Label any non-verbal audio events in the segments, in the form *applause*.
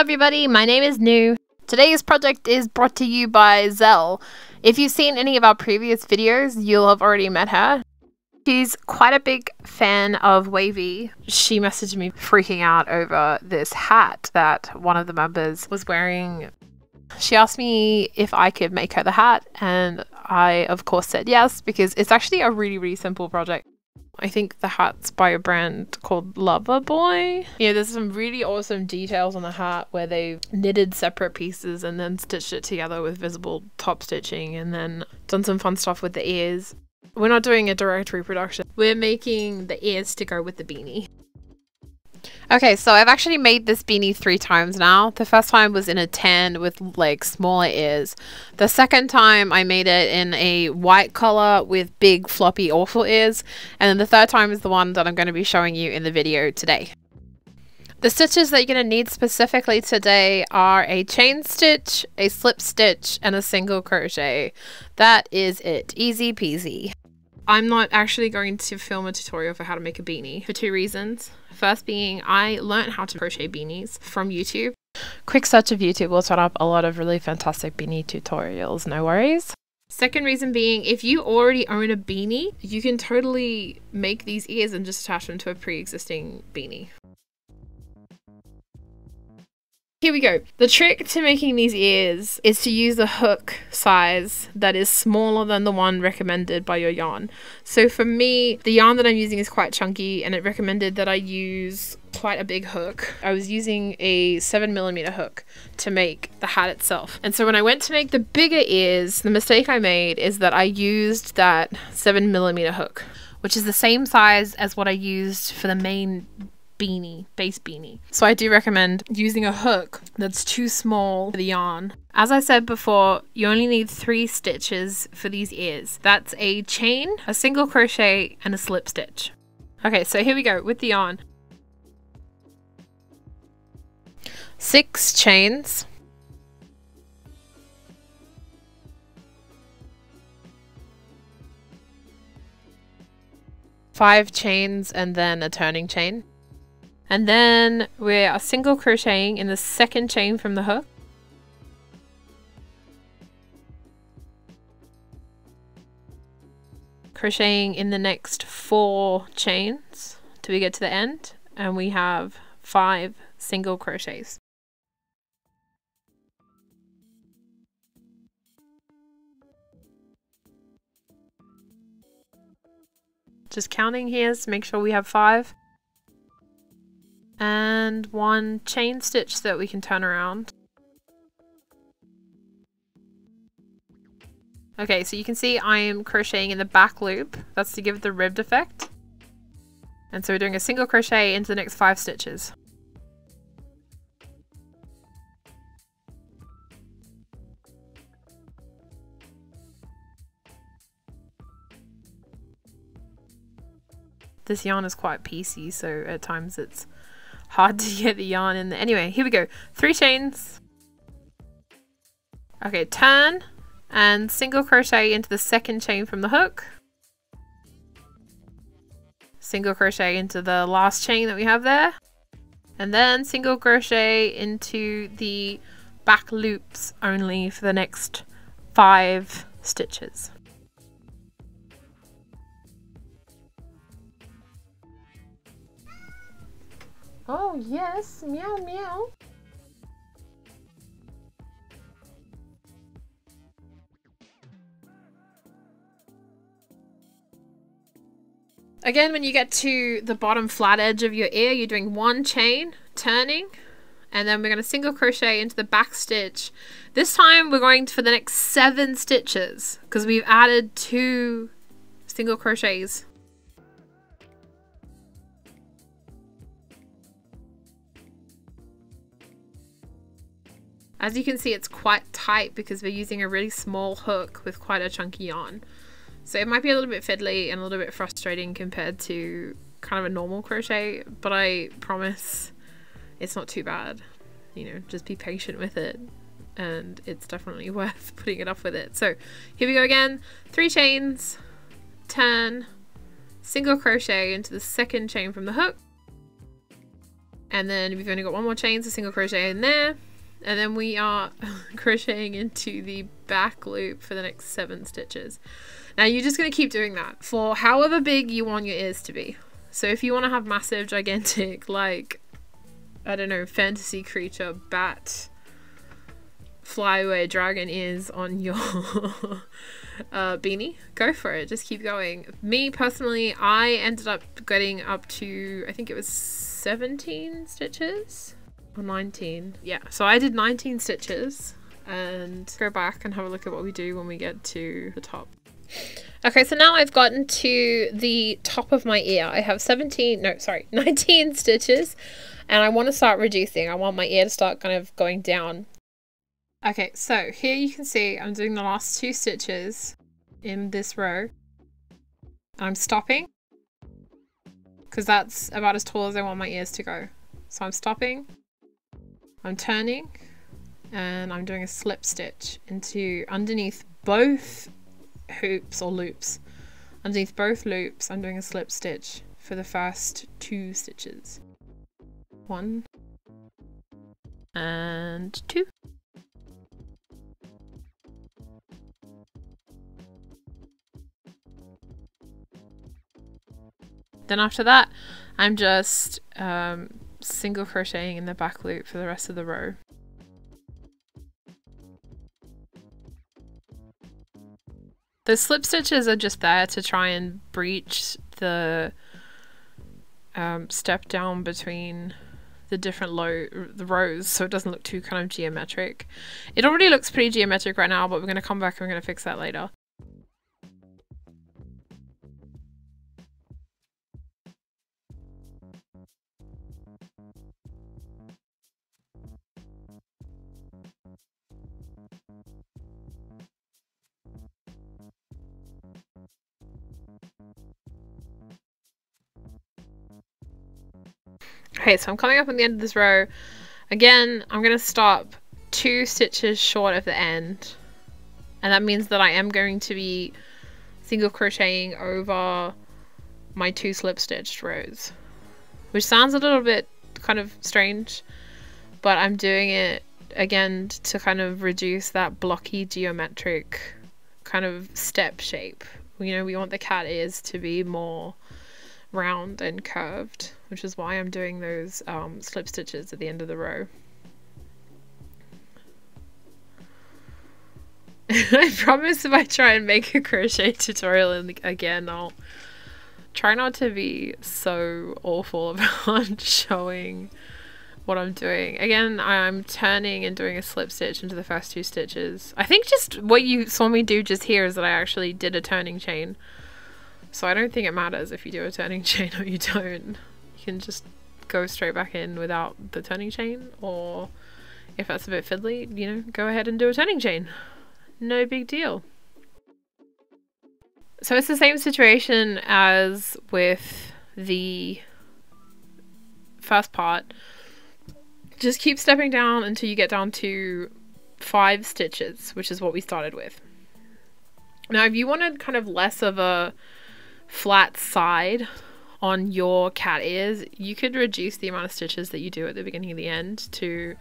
Hello everybody, my name is New. Today's project is brought to you by Zell. If you've seen any of our previous videos, you'll have already met her. She's quite a big fan of WayV. She messaged me freaking out over this hat that one of the members was wearing. She asked me if I could make her the hat, and I, of course, said yes because it's actually a really, really simple project. I think the hat's by a brand called Loverboy. Yeah, there's some really awesome details on the hat where they've knitted separate pieces and then stitched it together with visible top stitching and then done some fun stuff with the ears. We're not doing a direct reproduction. We're making the ears to go with the beanie. Okay, so I've actually made this beanie three times now. The first time was in a tan with like smaller ears. The second time I made it in a white color with big floppy awful ears. And then the third time is the one that I'm going to be showing you in the video today. The stitches that you're going to need specifically today are a chain stitch, a slip stitch, and a single crochet. That is it. Easy peasy. I'm not actually going to film a tutorial for how to make a beanie for two reasons. First being I learned how to crochet beanies from YouTube. Quick search of YouTube will turn up a lot of really fantastic beanie tutorials, no worries. Second reason being, if you already own a beanie, you can totally make these ears and just attach them to a pre-existing beanie. Here we go. The trick to making these ears is to use a hook size that is smaller than the one recommended by your yarn. So for me, the yarn that I'm using is quite chunky and it recommended that I use quite a big hook. I was using a 7 millimeter hook to make the hat itself. And so when I went to make the bigger ears, the mistake I made is that I used that 7 millimeter hook, which is the same size as what I used for the main beanie, base beanie. So I do recommend using a hook that's too small for the yarn. As I said before, you only need three stitches for these ears. That's a chain, a single crochet, and a slip stitch. Okay, so here we go with the yarn. Six chains. Five chains and then a turning chain. And then we are single crocheting in the second chain from the hook. Crocheting in the next four chains till we get to the end and we have five single crochets. Just counting here to make sure we have five and one chain stitch that we can turn around. Okay, so you can see I am crocheting in the back loop. That's to give the ribbed effect. And so we're doing a single crochet into the next five stitches. This yarn is quite piecey, so at times it's hard to get the yarn in there. Anyway, here we go. Three chains. Okay, turn and single crochet into the second chain from the hook. Single crochet into the last chain that we have there. And then single crochet into the back loops only for the next five stitches. Oh, yes. Meow, meow. Again, when you get to the bottom flat edge of your ear, you're doing one chain, turning, and then we're going to single crochet into the back stitch. This time we're going for the next seven stitches because we've added two single crochets As you can see, it's quite tight because we're using a really small hook with quite a chunky yarn. So it might be a little bit fiddly and a little bit frustrating compared to kind of a normal crochet, but I promise it's not too bad. You know, just be patient with it and it's definitely *laughs* worth putting it off with it. So here we go again, three chains, turn, single crochet into the second chain from the hook, and then we've only got one more chain, so single crochet in there. And then we are *laughs* crocheting into the back loop for the next seven stitches. Now you're just going to keep doing that for however big you want your ears to be. So if you want to have massive, gigantic, *laughs* like, I don't know, fantasy creature, bat, flyaway dragon ears on your *laughs* uh, beanie, go for it. Just keep going. Me personally, I ended up getting up to, I think it was 17 stitches or 19. Yeah, so I did 19 stitches and go back and have a look at what we do when we get to the top. Okay, so now I've gotten to the top of my ear. I have 17, no, sorry, *laughs* 19 stitches and I want to start reducing. I want my ear to start kind of going down. Okay, so here you can see I'm doing the last two stitches in this row. I'm stopping because that's about as tall as I want my ears to go. So I'm stopping, I'm turning, and I'm doing a slip stitch into underneath both hoops or loops. Underneath both loops, I'm doing a slip stitch for the first two stitches. One and two. Then after that, I'm just um, single crocheting in the back loop for the rest of the row. The slip stitches are just there to try and breach the um, step down between the different low the rows so it doesn't look too kind of geometric. It already looks pretty geometric right now but we're going to come back and we're going to fix that later. Okay, so I'm coming up on the end of this row. Again, I'm going to stop two stitches short of the end. And that means that I am going to be single crocheting over my two slip stitched rows. Which sounds a little bit kind of strange, but I'm doing it again to kind of reduce that blocky geometric kind of step shape. You know, we want the cat ears to be more round and curved, which is why I'm doing those um, slip stitches at the end of the row. *laughs* I promise if I try and make a crochet tutorial again, I'll try not to be so awful *laughs* about showing what I'm doing. Again, I'm turning and doing a slip stitch into the first two stitches. I think just what you saw me do just here is that I actually did a turning chain. So I don't think it matters if you do a turning *laughs* chain or you don't. You can just go straight back in without the turning chain or if that's a bit fiddly, you know, go ahead and do a turning chain. No big deal. So it's the same situation as with the first part. Just keep stepping down until you get down to five stitches, which is what we started with. Now, if you wanted kind of less of a flat side on your cat ears, you could reduce the amount of stitches that you do at the beginning and the end to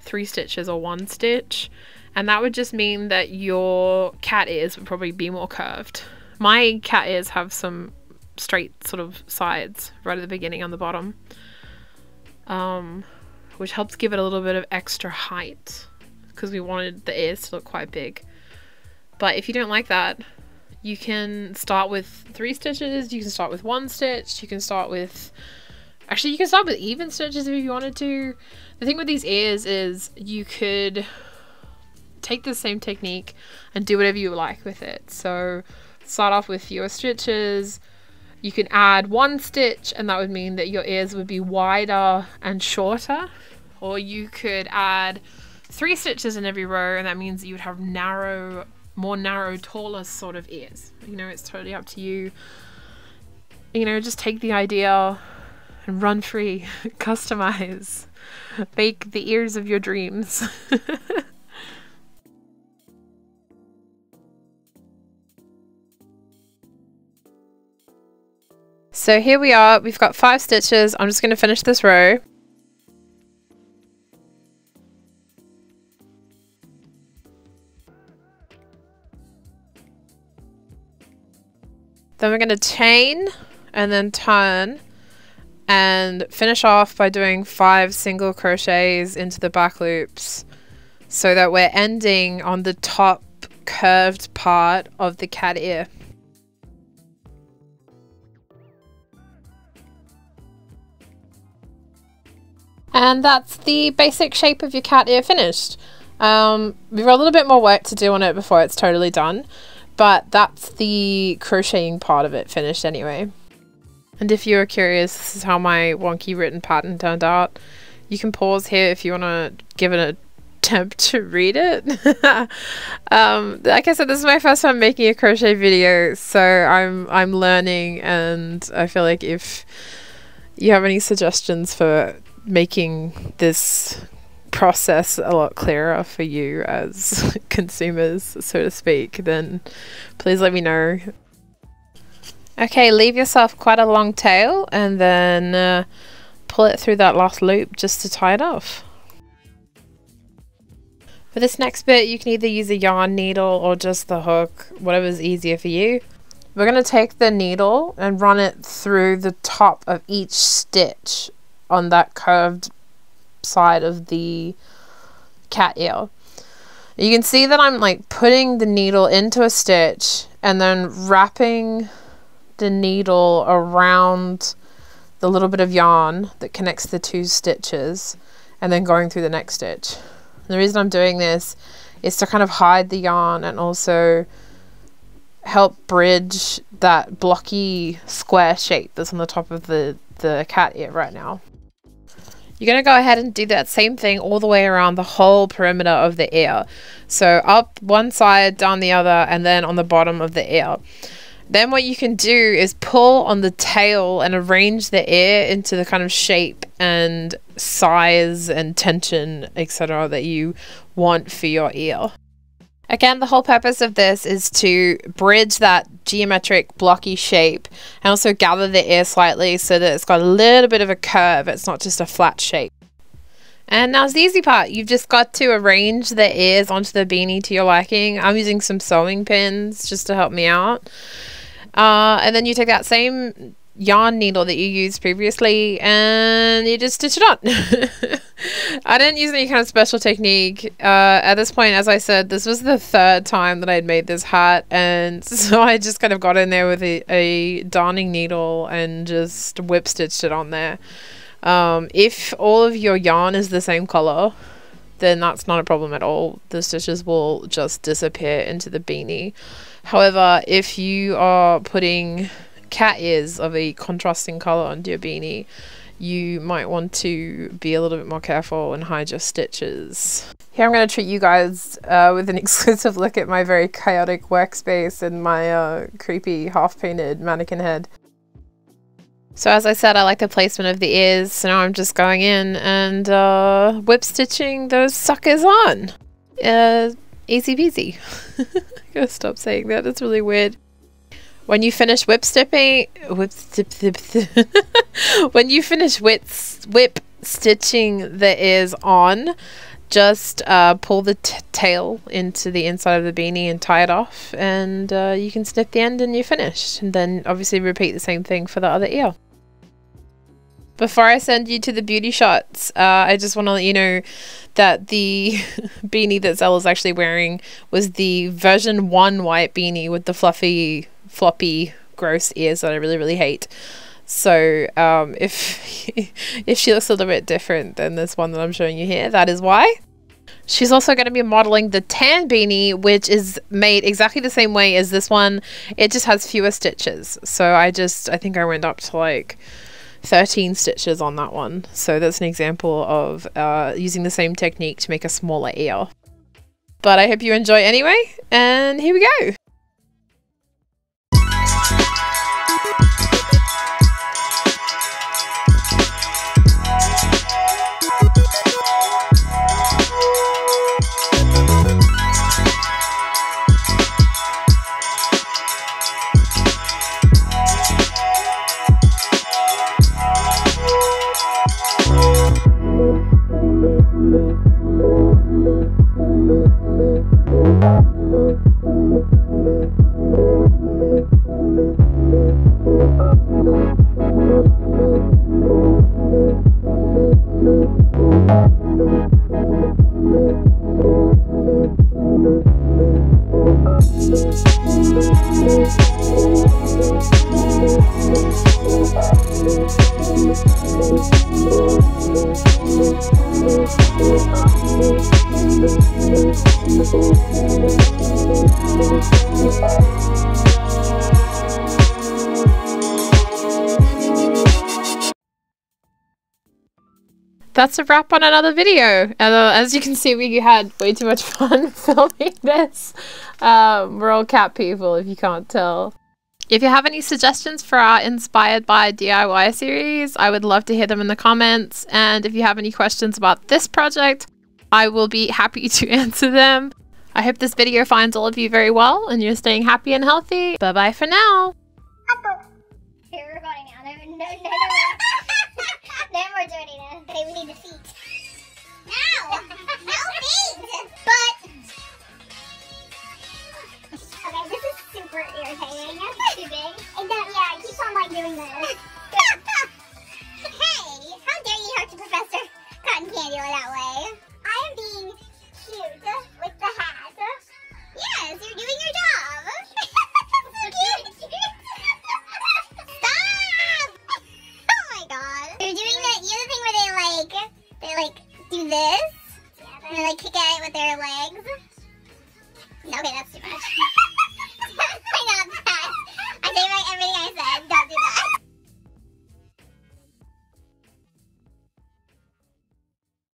three stitches or one stitch. And that would just mean that your cat ears would probably be more curved. My cat ears have some straight sort of sides right at the beginning on the bottom. Um, which helps give it a little bit of extra height because we wanted the ears to look quite big. But if you don't like that, you can start with three stitches, you can start with one stitch, you can start with... Actually, you can start with even stitches if you wanted to. The thing with these ears is you could take the same technique and do whatever you like with it. So start off with fewer stitches. You can add one stitch and that would mean that your ears would be wider and shorter. Or you could add three stitches in every row and that means that you would have narrow more narrow, taller sort of ears. You know, it's totally up to you. You know, just take the idea and run free, *laughs* customize, make the ears of your dreams. *laughs* so here we are, we've got five stitches. I'm just going to finish this row. Then we're going to chain and then turn and finish off by doing five single crochets into the back loops so that we're ending on the top curved part of the cat ear. And that's the basic shape of your cat ear finished. Um, we've got a little bit more work to do on it before it's totally done, but that's the crocheting part of it finished anyway. And if you're curious, this is how my wonky written pattern turned out. You can pause here if you want to give it an attempt to read it. *laughs* um, like I said, this is my first time making a crochet video, so I'm I'm learning, and I feel like if you have any suggestions for making this process a lot clearer for you as *laughs* consumers, so to speak, then please let me know. Okay, leave yourself quite a long tail and then uh, pull it through that last loop just to tie it off. For this next bit, you can either use a yarn needle or just the hook, whatever's easier for you. We're going to take the needle and run it through the top of each stitch on that curved side of the cat ear. You can see that I'm like putting the needle into a stitch and then wrapping the needle around the little bit of yarn that connects the two stitches and then going through the next stitch. And the reason I'm doing this is to kind of hide the yarn and also help bridge that blocky square shape that's on the top of the, the cat ear right now. You're going to go ahead and do that same thing all the way around the whole perimeter of the ear. So up one side, down the other, and then on the bottom of the ear. Then what you can do is pull on the tail and arrange the ear into the kind of shape and size and tension, etc. that you want for your ear. Again, the whole purpose of this is to bridge that geometric blocky shape and also gather the ear slightly so that it's got a little bit of a curve. It's not just a flat shape. And now's the easy part. You've just got to arrange the ears onto the beanie to your liking. I'm using some sewing pins just to help me out. Uh, and then you take that same yarn needle that you used previously and you just stitch it on. *laughs* I didn't use any kind of special technique. Uh, at this point, as I said, this was the third time that I'd made this hat and *laughs* so I just kind of got in there with a, a darning needle and just whip stitched it on there. Um, if all of your yarn is the same color, then that's not a problem at all. The stitches will just disappear into the beanie. However, if you are putting cat ears of a contrasting color onto your beanie, you might want to be a little bit more careful and hide your stitches. Here I'm going to treat you guys uh, with an *laughs* exclusive look at my very chaotic workspace and my uh, creepy half-painted mannequin head. So as I said, I like the placement of the ears, so now I'm just going in and uh, whip stitching those suckers on. Uh, easy peasy. *laughs* I gotta stop saying that, it's really weird. When you finish whip stipping, whip stip, stip, stip. *laughs* when you finish whip, whip stitching the ears on, just uh, pull the tail into the inside of the beanie and tie it off, and uh, you can snip the end and you're finished. And then obviously repeat the same thing for the other ear. Before I send you to the beauty shots, uh, I just want to let you know that the *laughs* beanie that Zella's actually wearing was the version 1 white beanie with the fluffy, floppy, gross ears that I really, really hate. So um, if, *laughs* if she looks a little bit different than this one that I'm showing you here, that is why. She's also going to be modeling the tan beanie, which is made exactly the same way as this one. It just has fewer stitches. So I just, I think I went up to like 13 stitches on that one. So that's an example of uh, using the same technique to make a smaller ear. But I hope you enjoy anyway, and here we go. That's a wrap on another video. Uh, as you can see, we had way too much *laughs* fun *laughs* filming this. Um, we're all cat people, if you can't tell. If you have any suggestions for our Inspired by DIY series, I would love to hear them in the comments. And if you have any questions about this project, I will be happy *laughs* to answer them. I hope this video finds all of you very well and you're staying happy and healthy. Bye bye for now. Apple. Hey, we're recording now. No, no, No more dirtiness. Okay, we need the feet. No! *laughs* No feet! But... Okay, this is super irritating. That's too big. And then, yeah, it keeps on, like, doing this. *laughs* hey!